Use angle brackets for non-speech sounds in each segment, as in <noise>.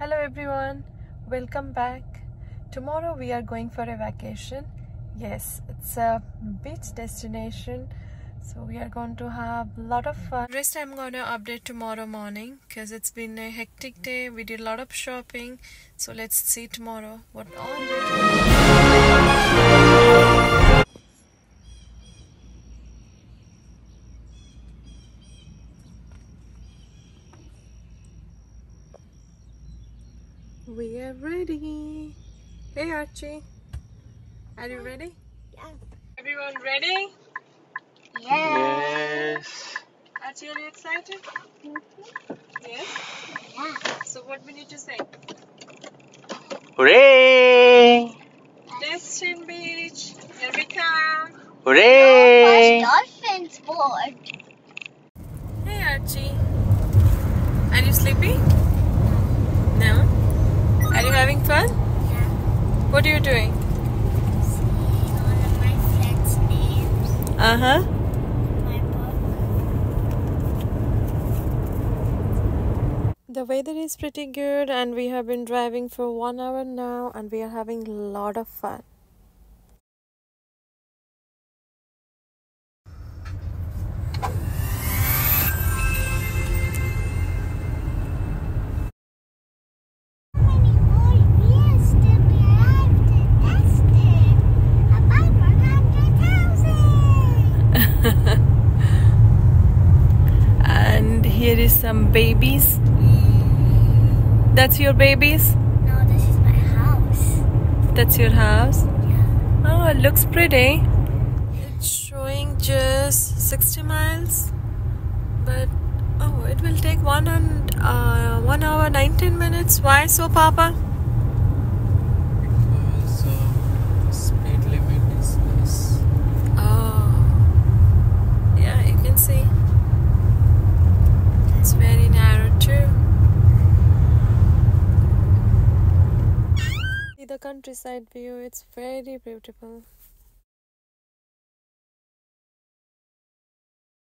Hello everyone, welcome back. Tomorrow we are going for a vacation. Yes, it's a beach destination. So we are going to have a lot of fun. Rest I'm going to update tomorrow morning because it's been a hectic day. We did a lot of shopping. So let's see tomorrow what all We are ready. Hey Aarchie, are you ready? Yeah. Everyone ready? Yes. Aarchie, are you excited? Yes. Yeah. So what we need to say? Hooray! Destin Beach. Here we come. Hooray! dolphins board. Hey Aarchie. Are you sleepy? No. Are you having fun? Yeah. What are you doing? Seeing all of my friends' names. Uh huh. The weather is pretty good, and we have been driving for one hour now, and we are having a lot of fun. And some babies. That's your babies? No, this is my house. That's your house? Yeah. Oh, it looks pretty. It's showing just 60 miles, but oh, it will take one and uh, one hour 19 minutes. Why so, Papa? Because uh, speed limit is this. Oh, yeah, you can see. It's very narrow too. See the countryside view, it's very beautiful.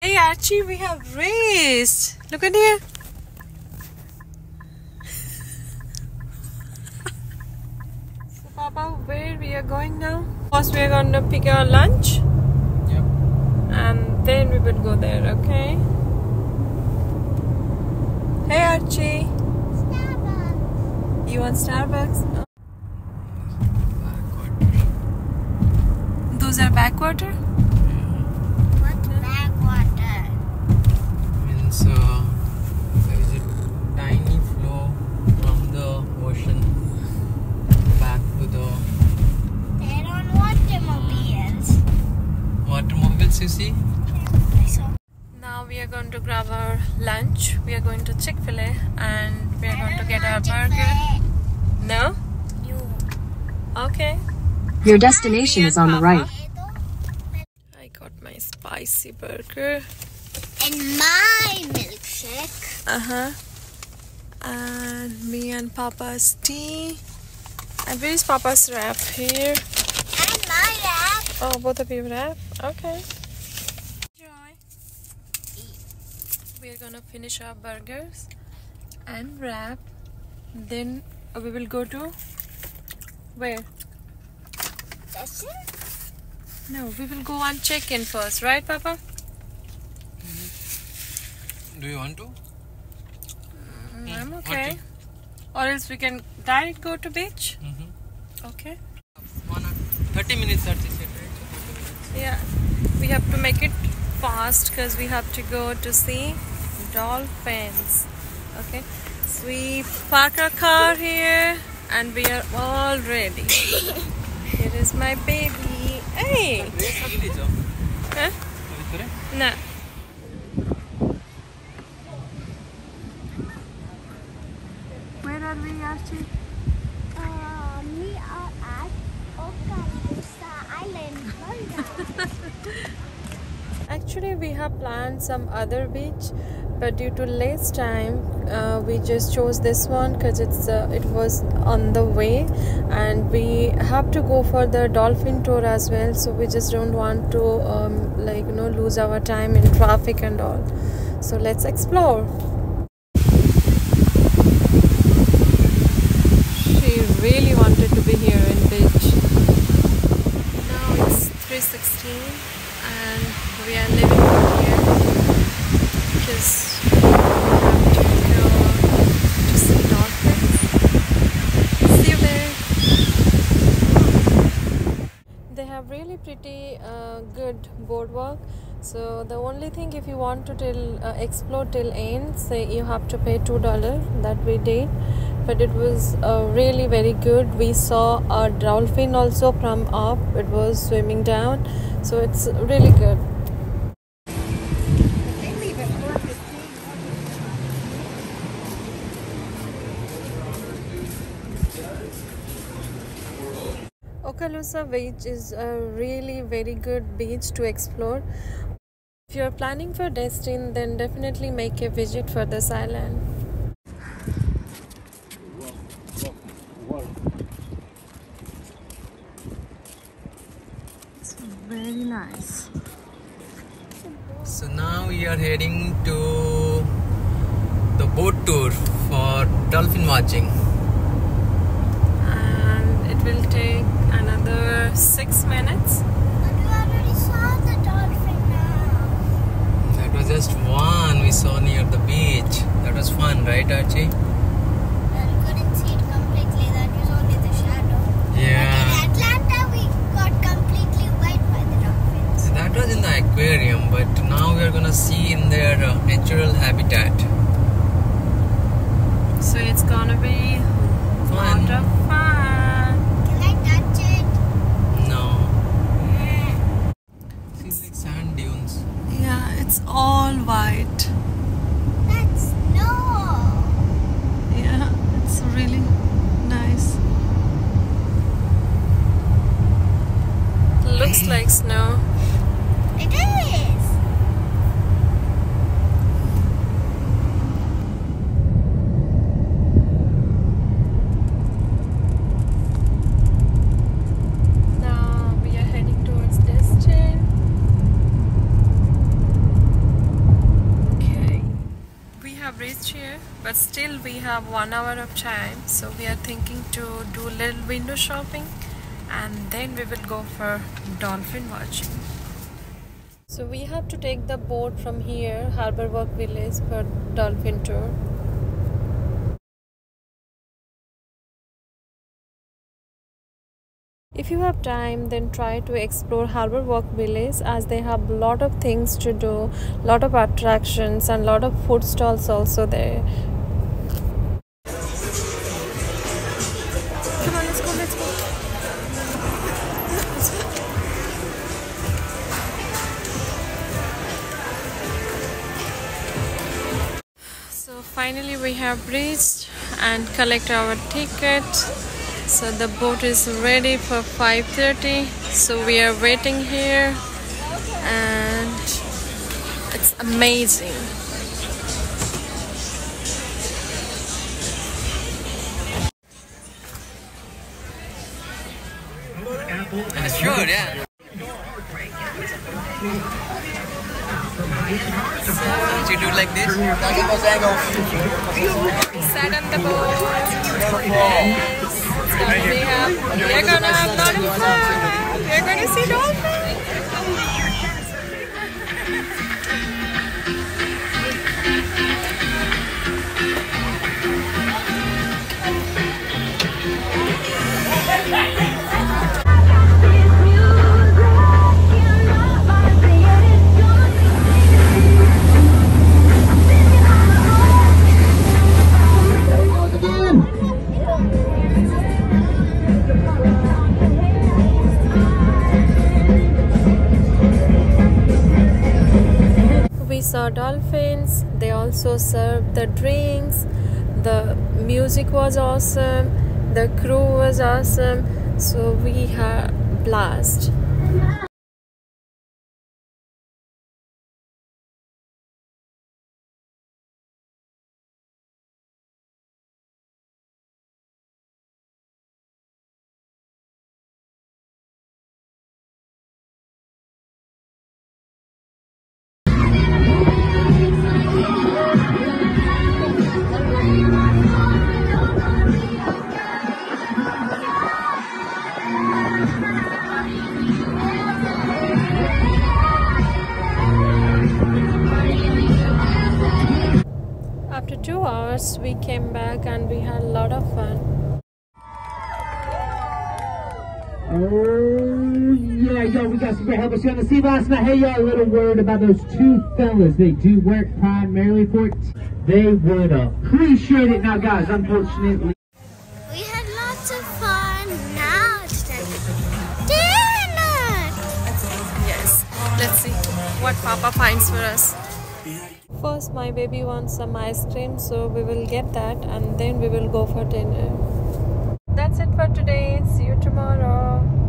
Hey Aarchie, we have raced. Look at here. so Papa, where we are going now? First we are going to pick our lunch Yep. and then we will go there, okay? Hey Aarchie, Starbucks. you want Starbucks? Backward. Those are backwater? What's backwater? Means uh, there is a tiny flow from the ocean back to the They're on automobiles. automobiles. You see? Now we are going to grab our lunch. We are going to Chick fil A and we are going to get our burger. No? You. Okay. Your destination is on the right. I got my spicy burger. And my milkshake. Uh huh. And me and Papa's tea. And where is Papa's wrap here? And my wrap. Oh, both of you wrap? Okay. Enjoy. We are gonna finish our burgers and wrap. Then we will go to where? Destin? No, we will go and check in first, right, Papa? Do you want to? Mm, I'm Mm, okay. okay. Or else we can direct go to beach. Mm-hmm. Okay. One 30 minutes that is? So 30 minutes. Yeah, we have to make it fast because we have to go to see dolphins. Okay, so we park our car here and we are all ready. <laughs> It is my baby. Hey! Huh? No. Where are we, Aarchie? Uh, we are at Okaloosa Island. <laughs> Actually, we have planned some other beach, but due to less time, uh, we just chose this one because it's uh, it was on the way. And we have to go for the dolphin tour as well so we just don't want to um, like you know lose our time in traffic and all. So let's explore. She really wanted to be here in beach. Now it's 3.16 and we are living here because pretty uh, good boardwalk. So the only thing, if you want to till uh, explore till end, say you have to pay two dollar. That we did, but it was uh, really very good. We saw a dolphin also from up. It was swimming down, so it's really good. Okaloosa Beach is a really very good beach to explore. If you're planning for Destin, then definitely make a visit for this island. It's very nice. So now we are heading to the boat tour for dolphin watching. And it will take another six minutes. But we already saw the dolphin now. That was just one we saw near the beach. That was fun, right, Aarchie? Well, we couldn't see it completely. That was only the shadow. Yeah. In Atlanta, we got completely wiped by the dolphins. That was in the aquarium, but now we are gonna see in their uh, natural habitat. So it's gonna be a lot Fun. of fun. Can I touch it? No. Seems like sand dunes. Yeah, it's all white. That's snow. Yeah, it's really nice. Looks like snow. It is. Now we are heading towards Destin. Okay. We have reached here, but still we have one hour of time. So we are thinking to do little window shopping and then we will go for dolphin watching. So we have to take the boat from here, Harbour Walk Village for dolphin tour. If you have time, then try to explore Harbour Walk Village as they have a lot of things to do, lot of attractions and lot of food stalls also there. Finally we have reached and collect our ticket. So the boat is ready for 5:30. So we are waiting here and it's amazing. And it's good, yeah. You do like this? Sat on the boat. It's gonna have, fun. Also served the drinks. The music was awesome. The crew was awesome. So we had blast. After two hours, we came back and we had a lot of fun. Oh yeah, yo, we got some great helpers here on the Sea Boss. Now, hey, y'all, a little word about those two fellas. They do work primarily for it. They would appreciate it. Now, guys, unfortunately, We had lots of fun. Now it's time to dinner. Yes. Let's see what Papa finds for us. First, my baby wants some ice cream, so we will get that and then we will go for dinner. That's it for today. See you tomorrow.